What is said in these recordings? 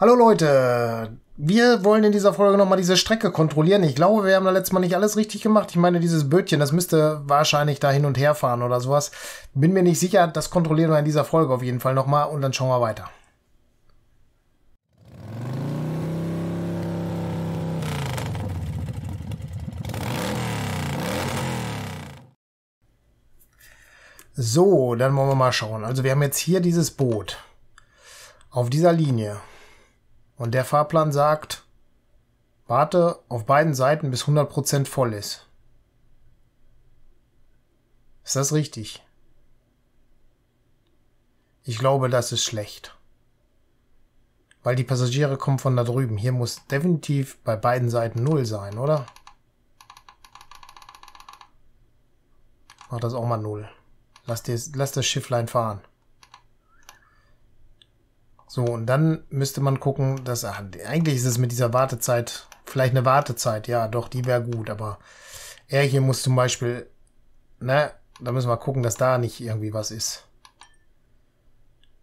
Hallo Leute, wir wollen in dieser Folge nochmal diese Strecke kontrollieren. Ich glaube, wir haben da letztes Mal nicht alles richtig gemacht. Ich meine, dieses Bötchen, das müsste wahrscheinlich da hin und her fahren oder sowas. Bin mir nicht sicher, das kontrollieren wir in dieser Folge auf jeden Fall nochmal und dann schauen wir weiter. So, dann wollen wir mal schauen. Also wir haben jetzt hier dieses Boot auf dieser Linie. Und der Fahrplan sagt, warte auf beiden Seiten bis 100% voll ist. Ist das richtig? Ich glaube, das ist schlecht. Weil die Passagiere kommen von da drüben. Hier muss definitiv bei beiden Seiten 0 sein, oder? Mach das auch mal 0. Lass, lass das Schifflein fahren. So, und dann müsste man gucken, dass ach, eigentlich ist es mit dieser Wartezeit, vielleicht eine Wartezeit, ja, doch, die wäre gut, aber er hier muss zum Beispiel, ne, da müssen wir gucken, dass da nicht irgendwie was ist.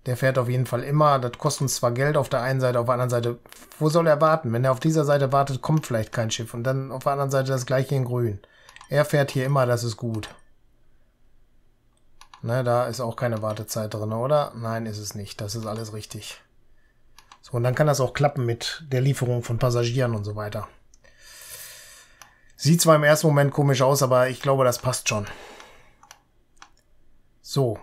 Der fährt auf jeden Fall immer, das kostet uns zwar Geld auf der einen Seite, auf der anderen Seite, wo soll er warten? Wenn er auf dieser Seite wartet, kommt vielleicht kein Schiff und dann auf der anderen Seite das gleiche in grün. Er fährt hier immer, das ist gut. Ne, da ist auch keine Wartezeit drin, oder? Nein, ist es nicht. Das ist alles richtig. So, und dann kann das auch klappen mit der Lieferung von Passagieren und so weiter. Sieht zwar im ersten Moment komisch aus, aber ich glaube, das passt schon. So.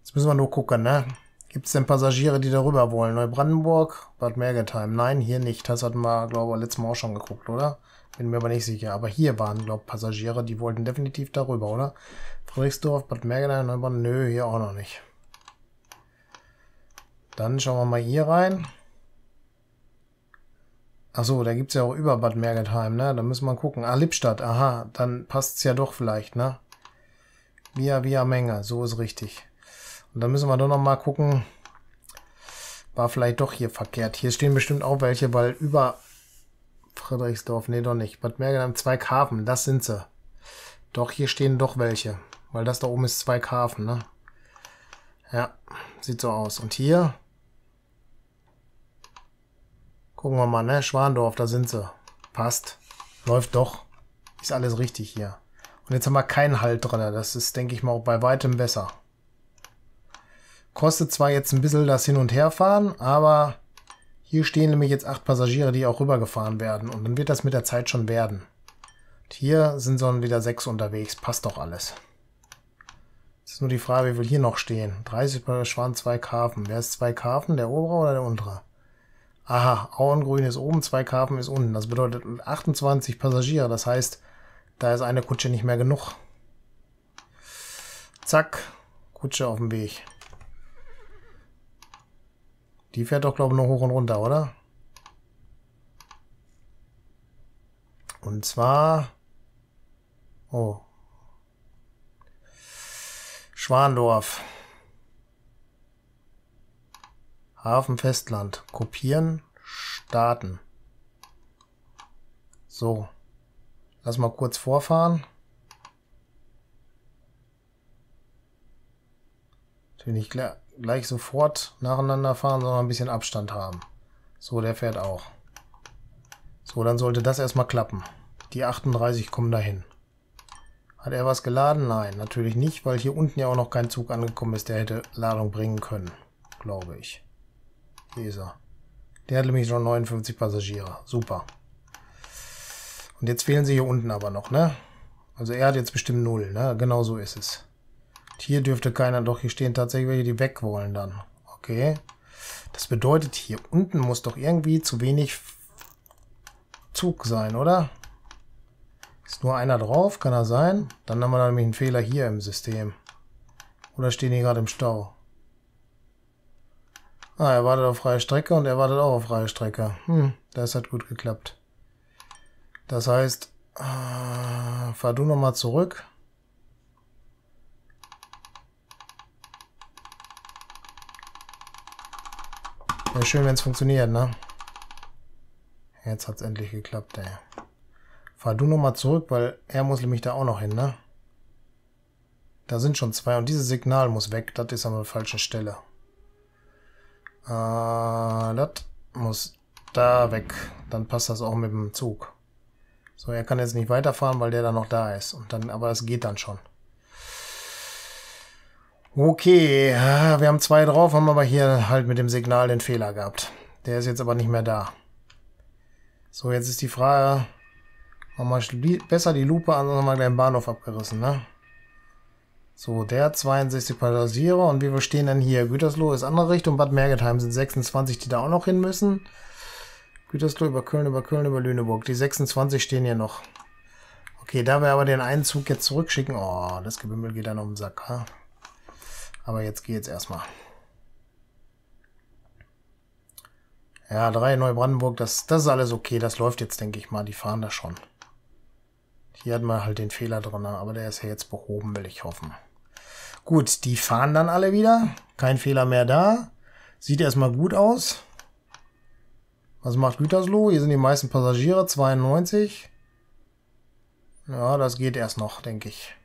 Jetzt müssen wir nur gucken, ne? Gibt es denn Passagiere, die darüber wollen? Neubrandenburg, Bad Mergentheim? Nein, hier nicht. Das hatten wir, glaube ich, letztes Mal auch schon geguckt, oder? Bin mir aber nicht sicher. Aber hier waren, glaube ich, Passagiere, die wollten definitiv darüber, oder? Friedrichsdorf, Bad Mergentheim, Neubrandenburg? Nö, hier auch noch nicht. Dann schauen wir mal hier rein. Achso, da gibt es ja auch über Bad Mergentheim, ne? Da müssen wir gucken. Ah, Lippstadt, aha, dann passt es ja doch vielleicht, ne? Via, via Menge, so ist richtig. Und dann müssen wir doch noch mal gucken. War vielleicht doch hier verkehrt. Hier stehen bestimmt auch welche, weil über Friedrichsdorf, nee, doch nicht. Bad Mergentheim, zwei Karfen, das sind sie. Doch, hier stehen doch welche. Weil das da oben ist zwei Karfen, ne? Ja, sieht so aus. Und hier? Gucken wir mal, ne? Schwandorf, da sind sie. Passt. Läuft doch. Ist alles richtig hier. Und jetzt haben wir keinen Halt drin. Das ist, denke ich mal, auch bei weitem besser. Kostet zwar jetzt ein bisschen das Hin- und Herfahren, aber hier stehen nämlich jetzt acht Passagiere, die auch rübergefahren werden. Und dann wird das mit der Zeit schon werden. Und hier sind schon wieder sechs unterwegs. Passt doch alles. Jetzt ist nur die Frage, wie viel hier noch stehen. 30 Schwan, zwei Karfen. Wer ist zwei Karfen? Der obere oder der untere? Aha, Auengrün ist oben, zwei Karfen ist unten. Das bedeutet 28 Passagiere. Das heißt, da ist eine Kutsche nicht mehr genug. Zack, Kutsche auf dem Weg. Die fährt doch, glaube ich, nur hoch und runter, oder? Und zwar... Oh. Schwandorf. Hafen Festland. Kopieren. Starten. So. Lass mal kurz vorfahren. Natürlich klar gleich sofort nacheinander fahren, sondern ein bisschen Abstand haben. So, der fährt auch. So, dann sollte das erstmal klappen. Die 38 kommen dahin. Hat er was geladen? Nein, natürlich nicht, weil hier unten ja auch noch kein Zug angekommen ist, der hätte Ladung bringen können. Glaube ich. Hier ist er. Der hat nämlich schon 59 Passagiere. Super. Und jetzt fehlen sie hier unten aber noch, ne? Also er hat jetzt bestimmt null, ne? Genau so ist es. Hier dürfte keiner, doch hier stehen tatsächlich welche, die weg wollen dann. Okay. Das bedeutet, hier unten muss doch irgendwie zu wenig Zug sein, oder? Ist nur einer drauf, kann er sein? Dann haben wir nämlich einen Fehler hier im System. Oder stehen die gerade im Stau? Ah, er wartet auf freie Strecke und er wartet auch auf freie Strecke. Hm, das hat gut geklappt. Das heißt, äh, fahr du nochmal zurück. Wäre schön, wenn es funktioniert, ne? Jetzt hat es endlich geklappt, ey. Fahr du nochmal zurück, weil er muss nämlich da auch noch hin, ne? Da sind schon zwei und dieses Signal muss weg. Das ist an der falschen Stelle. Äh, das muss da weg. Dann passt das auch mit dem Zug. So, er kann jetzt nicht weiterfahren, weil der da noch da ist. Und dann, aber es geht dann schon. Okay, wir haben zwei drauf, haben aber hier halt mit dem Signal den Fehler gehabt. Der ist jetzt aber nicht mehr da. So, jetzt ist die Frage, machen wir besser die Lupe an, sonst haben wir gleich den Bahnhof abgerissen, ne? So, der 62 Passagiere und wie wir stehen denn hier? Gütersloh ist andere Richtung, Bad Mergentheim sind 26, die da auch noch hin müssen. Gütersloh über Köln, über Köln, über Lüneburg. Die 26 stehen hier noch. Okay, da wir aber den einen Zug jetzt zurückschicken. Oh, das Gebimmel geht dann um den Sack. Ha? Aber jetzt geht's erstmal. Ja, 3 Neubrandenburg, das, das ist alles okay. Das läuft jetzt, denke ich mal. Die fahren da schon. Hier hatten wir halt den Fehler drin, aber der ist ja jetzt behoben, will ich hoffen. Gut, die fahren dann alle wieder. Kein Fehler mehr da. Sieht erstmal gut aus. Was macht Gütersloh? Hier sind die meisten Passagiere, 92. Ja, das geht erst noch, denke ich.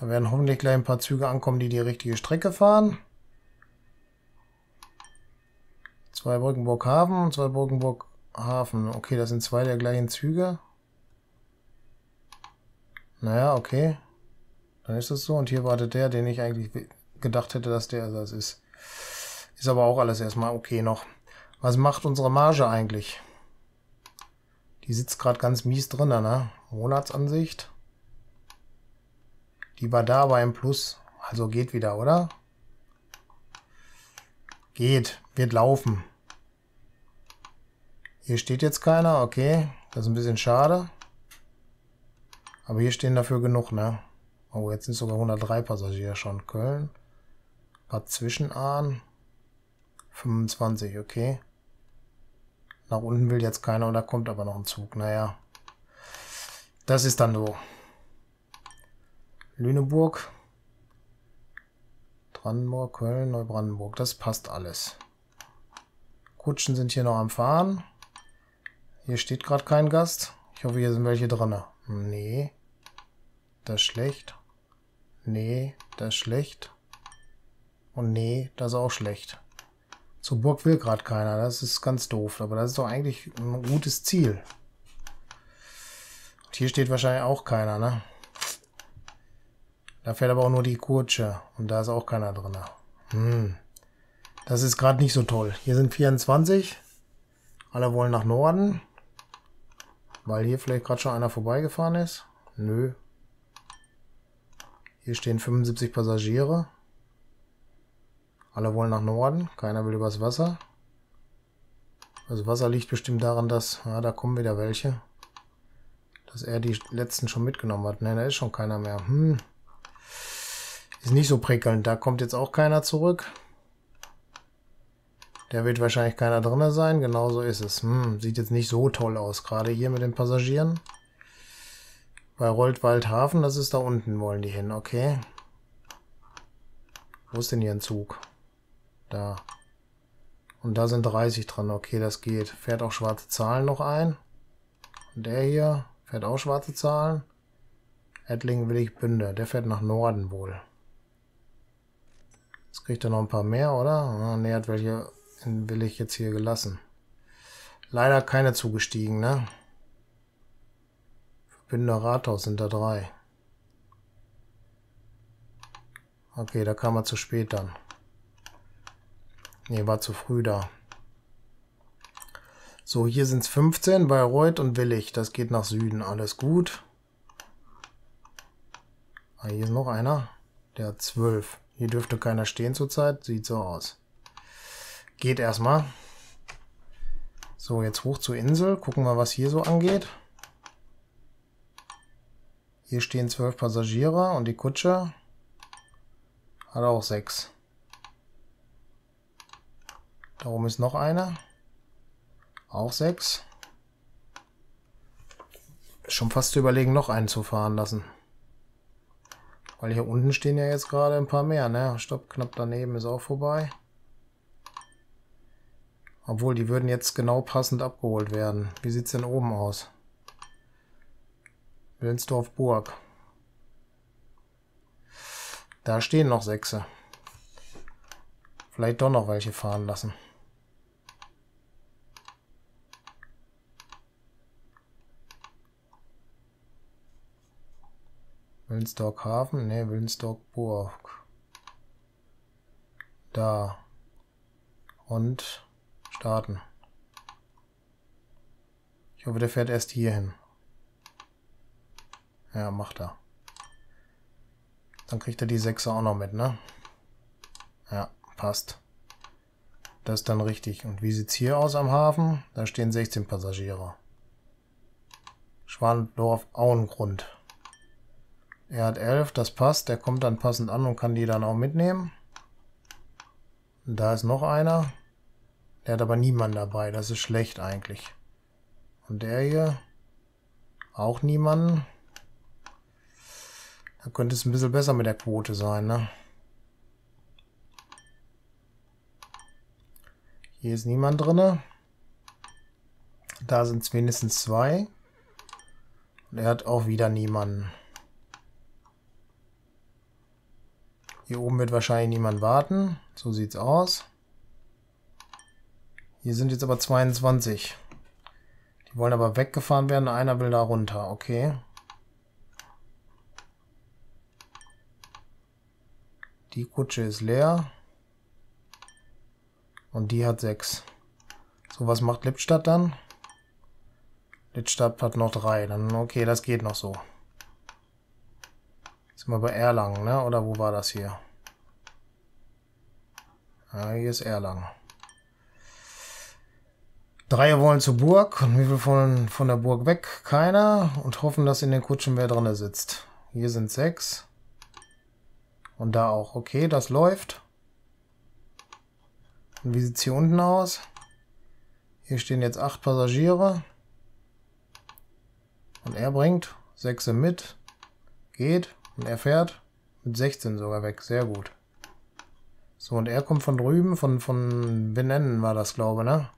Da werden hoffentlich gleich ein paar Züge ankommen, die die richtige Strecke fahren. Zwei Brückenburg Hafen, zwei Brückenburg Hafen. Okay, das sind zwei der gleichen Züge. Naja, okay. Dann ist es so. Und hier wartet der, den ich eigentlich gedacht hätte, dass der das ist. Ist aber auch alles erstmal okay noch. Was macht unsere Marge eigentlich? Die sitzt gerade ganz mies drin, ne? Monatsansicht. Die war da aber im Plus. Also geht wieder, oder? Geht. Wird laufen. Hier steht jetzt keiner. Okay. Das ist ein bisschen schade. Aber hier stehen dafür genug, ne? Oh, jetzt sind sogar 103 Passagiere schon. Köln. Bad Zwischenahn. 25, okay. Nach unten will jetzt keiner und da kommt aber noch ein Zug. Naja, das ist dann so. Lüneburg, Brandenburg, Köln, Neubrandenburg. Das passt alles. Kutschen sind hier noch am Fahren. Hier steht gerade kein Gast. Ich hoffe, hier sind welche drin. Nee. Das ist schlecht. Nee, das ist schlecht. Und nee, das ist auch schlecht. Zur Burg will gerade keiner. Das ist ganz doof. Aber das ist doch eigentlich ein gutes Ziel. Und hier steht wahrscheinlich auch keiner, ne? Da fährt aber auch nur die Kutsche. Und da ist auch keiner drin. Hm. Das ist gerade nicht so toll. Hier sind 24. Alle wollen nach Norden. Weil hier vielleicht gerade schon einer vorbeigefahren ist. Nö. Hier stehen 75 Passagiere. Alle wollen nach Norden, keiner will übers Wasser. Das Wasser liegt bestimmt daran, dass, ja, da kommen wieder welche. Dass er die letzten schon mitgenommen hat. Ne, da ist schon keiner mehr. Hm. Ist nicht so prickelnd. Da kommt jetzt auch keiner zurück. Der wird wahrscheinlich keiner drin sein. Genauso ist es. Hm, sieht jetzt nicht so toll aus. Gerade hier mit den Passagieren. Bei Roldwaldhafen, das ist da unten, wollen die hin. Okay. Wo ist denn hier ein Zug? Da. Und da sind 30 dran. Okay, das geht. Fährt auch schwarze Zahlen noch ein. Und der hier fährt auch schwarze Zahlen. Ettlingen will ich Bünde. Der fährt nach Norden wohl. Jetzt kriegt er noch ein paar mehr, oder? Ah, ne, hat welche will ich jetzt hier gelassen. Leider keine zugestiegen, ne? Für Bünder Rathaus sind da drei. Okay, da kam er zu spät dann. Ne, war zu früh da. So, hier sind es 15, Bayreuth und Willig. Das geht nach Süden. Alles gut. Ah, hier ist noch einer. Der hat 12. Hier dürfte keiner stehen zurzeit. Sieht so aus. Geht erstmal. So, jetzt hoch zur Insel. Gucken wir, was hier so angeht. Hier stehen 12 Passagiere und die Kutsche hat auch 6. Da oben ist noch einer. Auch sechs. Schon fast zu überlegen, noch einen zu fahren lassen. Weil hier unten stehen ja jetzt gerade ein paar mehr, ne? Stopp, knapp daneben ist auch vorbei. Obwohl, die würden jetzt genau passend abgeholt werden. Wie sieht's denn oben aus? Willensdorf Burg. Da stehen noch Sechse. Vielleicht doch noch welche fahren lassen. Willensdorf Hafen? Ne, Willensdorf Burg. Da. Und starten. Ich hoffe, der fährt erst hier hin. Ja, macht er. Dann kriegt er die 6 auch noch mit, ne? Ja, passt. Das ist dann richtig. Und wie sieht's hier aus am Hafen? Da stehen 16 Passagiere. Schwandorf Auengrund. Er hat 11, das passt. Der kommt dann passend an und kann die dann auch mitnehmen. Da ist noch einer. Der hat aber niemanden dabei. Das ist schlecht eigentlich. Und der hier? Auch niemanden. Da könnte es ein bisschen besser mit der Quote sein, ne? Hier ist niemand drin. Da sind es wenigstens zwei. Und er hat auch wieder niemanden. Hier oben wird wahrscheinlich niemand warten. So sieht's aus. Hier sind jetzt aber 22. Die wollen aber weggefahren werden. Einer will da runter. Okay. Die Kutsche ist leer. Und die hat 6. So, was macht Lippstadt dann? Lippstadt hat noch 3. Dann, okay, das geht noch so. Sind wir bei Erlangen, ne? Oder wo war das hier? Ja, hier ist Erlangen. Drei wollen zur Burg. Und wie viel von, von der Burg weg? Keiner. Und hoffen, dass in den Kutschen wer drin sitzt. Hier sind sechs. Und da auch. Okay, das läuft. Und wie sieht es hier unten aus? Hier stehen jetzt acht Passagiere. Und er bringt sechs mit. Geht. Und er fährt mit 16 sogar weg. Sehr gut. So, und er kommt von drüben, von, von Benennen war das, glaube ich, ne?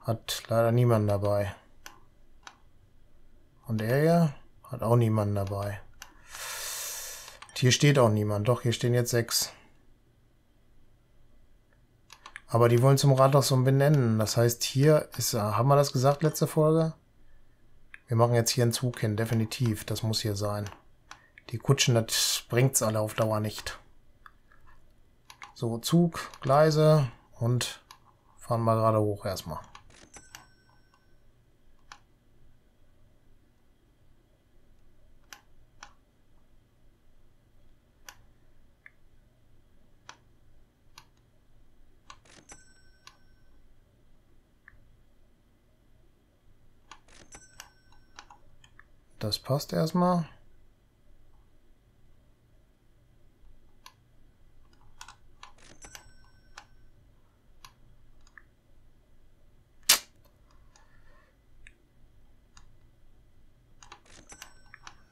Hat leider niemanden dabei. Und er hier hat auch niemanden dabei. Und hier steht auch niemand. Doch, hier stehen jetzt sechs. Aber die wollen zum Rathaus um benennen. Das heißt, hier ist, haben wir das gesagt letzte Folge? Wir machen jetzt hier einen Zug hin, definitiv. Das muss hier sein. Die Kutschen, das bringt's alle auf Dauer nicht. So, Zug, Gleise und fahren mal gerade hoch erstmal. Das passt erstmal.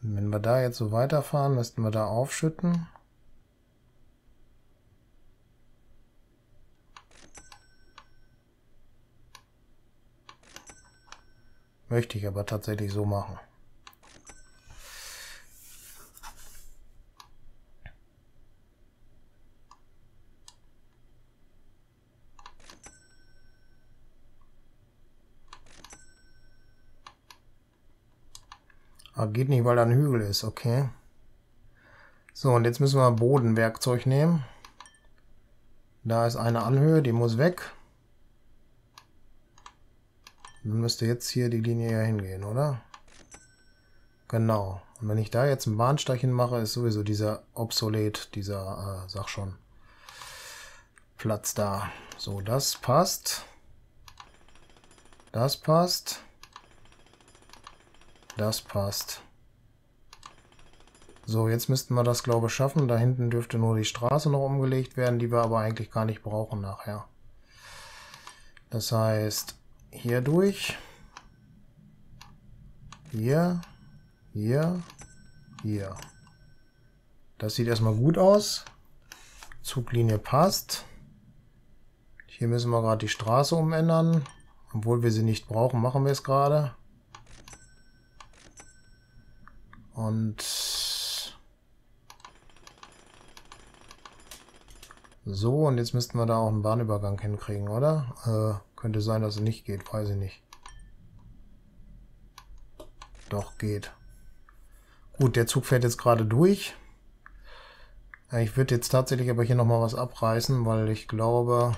Wenn wir da jetzt so weiterfahren, müssten wir da aufschütten. Möchte ich aber tatsächlich so machen. Ah, geht nicht, weil da ein Hügel ist. Okay. So, und jetzt müssen wir Bodenwerkzeug nehmen. Da ist eine Anhöhe, die muss weg. Dann müsste jetzt hier die Linie hier hingehen, oder? Genau. Und wenn ich da jetzt ein Bahnsteig hinmache, ist sowieso dieser obsolet, dieser, äh, sag schon, Platz da. So, das passt. Das passt. Das passt. So, jetzt müssten wir das, glaube ich, schaffen. Da hinten dürfte nur die Straße noch umgelegt werden, die wir aber eigentlich gar nicht brauchen nachher. Das heißt, hier durch. Hier. Hier. Hier. Das sieht erstmal gut aus. Zuglinie passt. Hier müssen wir gerade die Straße umändern. Obwohl wir sie nicht brauchen, machen wir es gerade. Und so, und jetzt müssten wir da auch einen Bahnübergang hinkriegen, oder? Äh, könnte sein, dass es nicht geht, weiß ich nicht. Doch, geht. Gut, der Zug fährt jetzt gerade durch. Ja, ich würde jetzt tatsächlich aber hier nochmal was abreißen, weil ich glaube...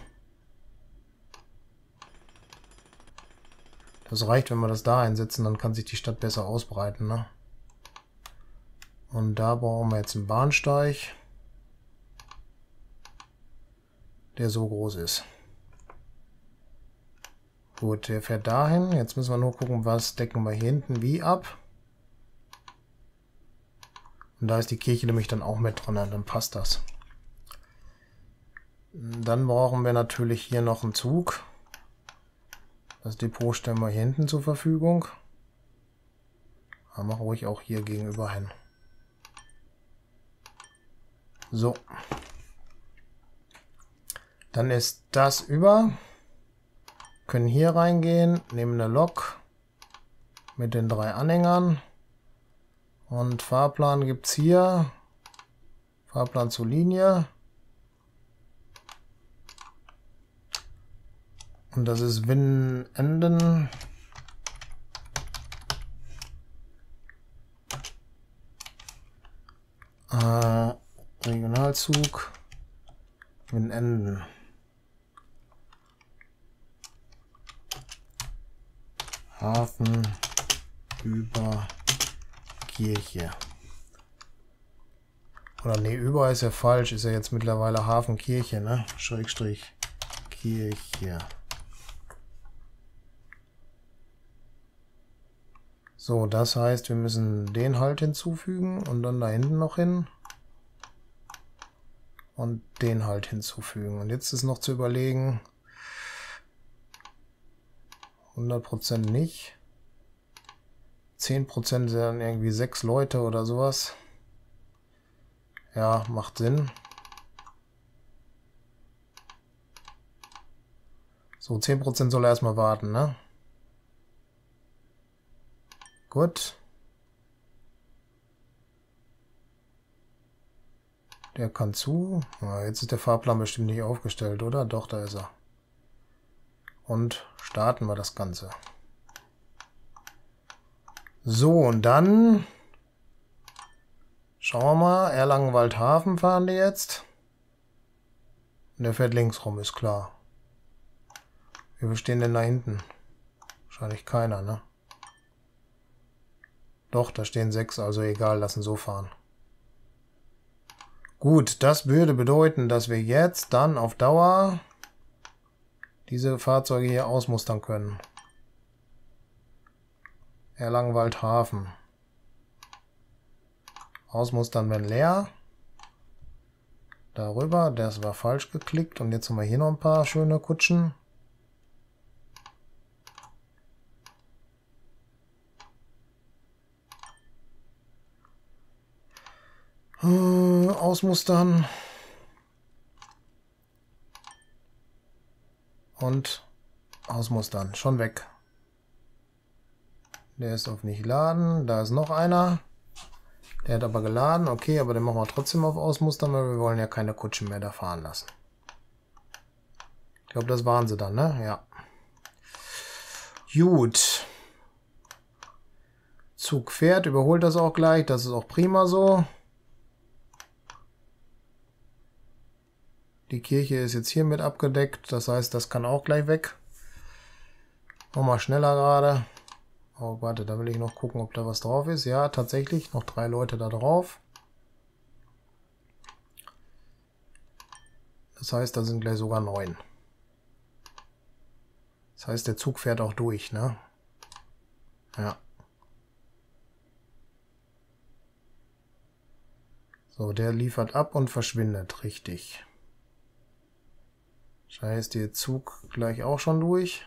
Das reicht, wenn wir das da einsetzen, dann kann sich die Stadt besser ausbreiten, ne? Und da brauchen wir jetzt einen Bahnsteig, der so groß ist. Gut, der fährt dahin. Jetzt müssen wir nur gucken, was decken wir hier hinten wie ab. Und da ist die Kirche nämlich dann auch mit drin, dann passt das. Dann brauchen wir natürlich hier noch einen Zug. Das Depot stellen wir hier hinten zur Verfügung. Aber mach ruhig auch hier gegenüber hin. So. Dann ist das über. Können hier reingehen, nehmen eine Lok mit den drei Anhängern. Und Fahrplan gibt es hier. Fahrplan zur Linie. Und das ist Winnenden. Äh, Regionalzug. Winnenden. Hafen über Kirche. Oder nee, über ist ja falsch. Ist ja jetzt mittlerweile Hafenkirche, ne? Schrägstrich Kirche. So, das heißt, wir müssen den halt hinzufügen und dann da hinten noch hin. Und den halt hinzufügen. Und jetzt ist noch zu überlegen, 100% nicht. 10% sind dann irgendwie sechs Leute oder sowas. Ja, macht Sinn. So, 10% soll er erstmal warten, ne? Gut. Der kann zu. Ja, jetzt ist der Fahrplan bestimmt nicht aufgestellt, oder? Doch, da ist er. Und starten wir das Ganze. So, und dann schauen wir mal. Erlangen-Waldhafen fahren die jetzt. Und der fährt links rum, ist klar. Wie stehen denn da hinten? Wahrscheinlich keiner, ne? Doch, da stehen sechs, also egal, lassen so fahren. Gut, das würde bedeuten, dass wir jetzt dann auf Dauer diese Fahrzeuge hier ausmustern können. Erlangenwaldhafen. Ausmustern, wenn leer. Darüber, das war falsch geklickt. Und jetzt haben wir hier noch ein paar schöne Kutschen. Äh, ausmustern. Und ausmustern. Schon weg. Der ist auf nicht laden. Da ist noch einer. Der hat aber geladen. Okay, aber den machen wir trotzdem auf Ausmustern, weil wir wollen ja keine Kutschen mehr da fahren lassen. Ich glaube, das waren sie dann, ne? Ja. Gut. Zug fährt, überholt das auch gleich. Das ist auch prima so. Die Kirche ist jetzt hier mit abgedeckt. Das heißt, das kann auch gleich weg. Nochmal schneller gerade. Oh, warte, da will ich noch gucken, ob da was drauf ist. Ja, tatsächlich, noch drei Leute da drauf. Das heißt, da sind gleich sogar neun. Das heißt, der Zug fährt auch durch, ne? Ja. So, der liefert ab und verschwindet, richtig. Heißt, der Zug gleich auch schon durch.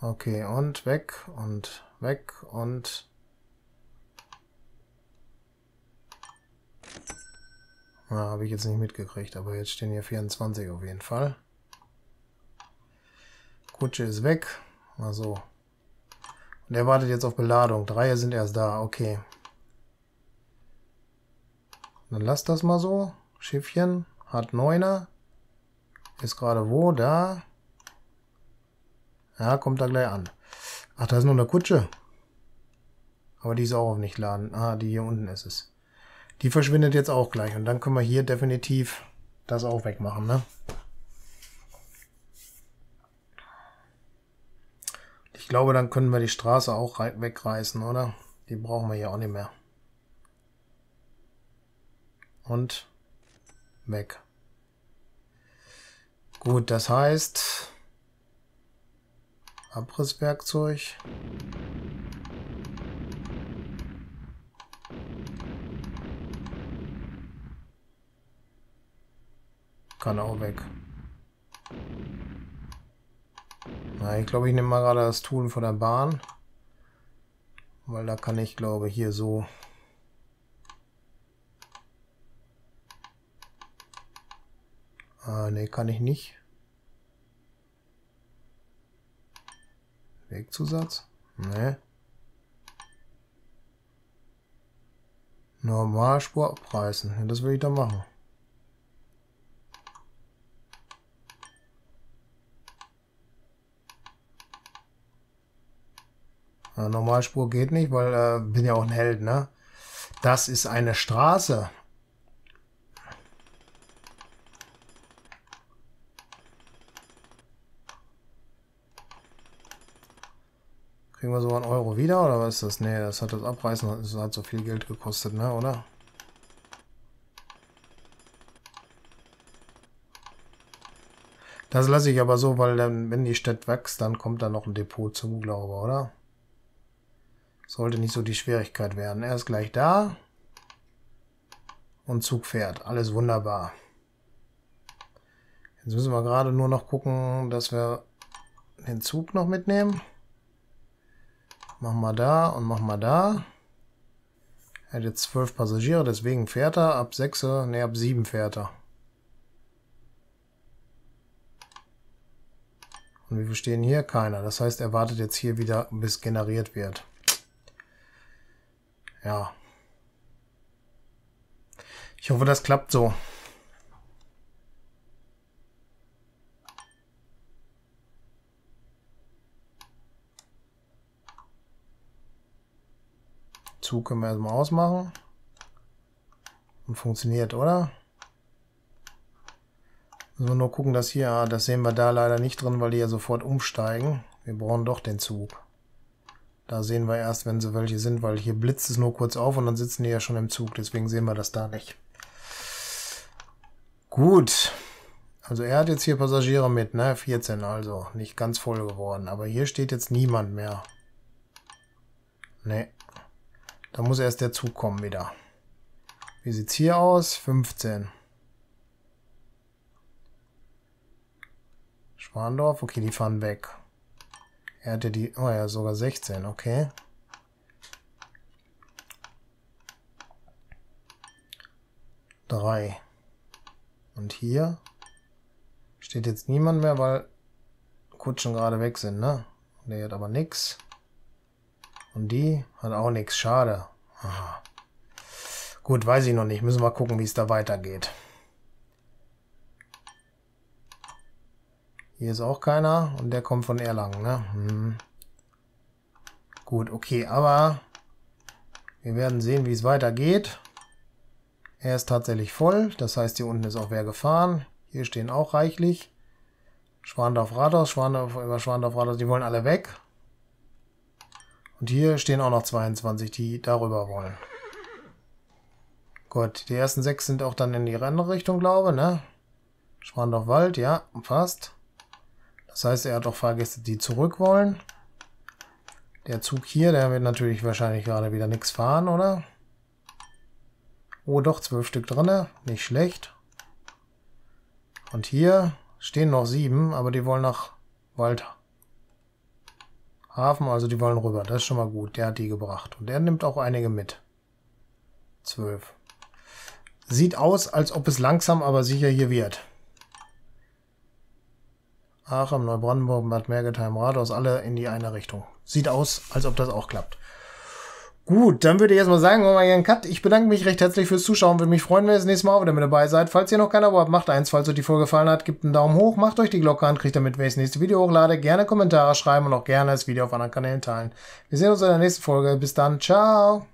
Okay, und weg und weg und... Ja, habe ich jetzt nicht mitgekriegt, aber jetzt stehen hier 24 auf jeden Fall. Kutsche ist weg. Mal so. Und er wartet jetzt auf Beladung. Drei sind erst da. Okay. Dann lass das mal so. Schiffchen hat Neuner. Ist gerade wo? Da. Ja, kommt da gleich an. Ach, da ist noch eine Kutsche. Aber die ist auch auf nicht laden. Ah, die hier unten ist es. Die verschwindet jetzt auch gleich. Und dann können wir hier definitiv das auch wegmachen, ne? Ich glaube, dann können wir die Straße auch wegreißen, oder? Die brauchen wir hier auch nicht mehr. Und weg. Gut, das heißt Abrisswerkzeug. Kann auch weg. Na, ich glaube, ich nehme mal gerade das Tool von der Bahn. Weil da kann ich, glaube hier so... Ah, ne, kann ich nicht. Wegzusatz? Ne. Normalspur abreißen. Ja, das will ich da machen. Ja, Normalspur geht nicht, weil äh, bin ja auch ein Held, ne? Das ist eine Straße. Kriegen wir so einen Euro wieder oder was ist das? Ne, das hat das Abreißen, das hat so viel Geld gekostet, ne, oder? Das lasse ich aber so, weil dann, wenn die Stadt wächst, dann kommt da noch ein Depot zum, glaube oder? Sollte nicht so die Schwierigkeit werden. Er ist gleich da. Und Zug fährt. Alles wunderbar. Jetzt müssen wir gerade nur noch gucken, dass wir den Zug noch mitnehmen. Machen wir da und machen wir da. Er hat jetzt zwölf Passagiere, deswegen fährt er. Ab sechs, ne, ab sieben fährt er. Und wie viel stehen hier? Keiner. Das heißt, er wartet jetzt hier wieder, bis generiert wird. Ja. Ich hoffe, das klappt so. Zug können wir erstmal ausmachen. Und funktioniert, oder? Müssen wir nur gucken, dass hier, ah, das sehen wir da leider nicht drin, weil die ja sofort umsteigen. Wir brauchen doch den Zug. Da sehen wir erst, wenn sie welche sind, weil hier blitzt es nur kurz auf und dann sitzen die ja schon im Zug. Deswegen sehen wir das da nicht. Gut. Also er hat jetzt hier Passagiere mit, ne? 14 also. Nicht ganz voll geworden. Aber hier steht jetzt niemand mehr. Ne. Da muss erst der Zug kommen wieder. Wie sieht's hier aus? 15. Schwandorf, okay, die fahren weg. Er hatte die, oh ja, sogar 16, okay. Drei. Und hier steht jetzt niemand mehr, weil Kutschen gerade weg sind, ne? Der hat aber nichts. Und die hat auch nichts. Schade. Aha. Gut, weiß ich noch nicht. Müssen wir gucken, wie es da weitergeht. Hier ist auch keiner und der kommt von Erlangen, ne? Hm. Gut, okay, aber wir werden sehen, wie es weitergeht. Er ist tatsächlich voll, das heißt, hier unten ist auch wer gefahren. Hier stehen auch reichlich. Schwandorf Rathaus, Schwandorf, über Schwandorf Rathaus, die wollen alle weg. Und hier stehen auch noch 22, die darüber wollen. Gut, die ersten sechs sind auch dann in die Rennrichtung, glaube ne? Schwandorf Wald, ja, fast. Das heißt, er hat auch Fahrgäste, die zurück wollen. Der Zug hier, der wird natürlich wahrscheinlich gerade wieder nichts fahren, oder? Oh, doch, zwölf Stück drin. Nicht schlecht. Und hier stehen noch sieben, aber die wollen nach Waldhafen, also die wollen rüber. Das ist schon mal gut. Der hat die gebracht. Und der nimmt auch einige mit. Zwölf. Sieht aus, als ob es langsam, aber sicher hier wird. Aachen, Neubrandenburg, Bad Mergentheim, Rathaus, alle in die eine Richtung. Sieht aus, als ob das auch klappt. Gut, dann würde ich erstmal sagen, machen wir hier einen Cut. Ich bedanke mich recht herzlich fürs Zuschauen. Würde mich freuen, wenn ihr das nächste Mal auch wieder mit dabei seid. Falls ihr noch kein Abo habt, macht eins. Falls euch die Folge gefallen hat, gebt einen Daumen hoch, macht euch die Glocke an, kriegt damit, wenn ich das nächste Video hochlade. Gerne Kommentare schreiben und auch gerne das Video auf anderen Kanälen teilen. Wir sehen uns in der nächsten Folge. Bis dann. Ciao.